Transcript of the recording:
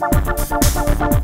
sâu sâu sâu sâu sâu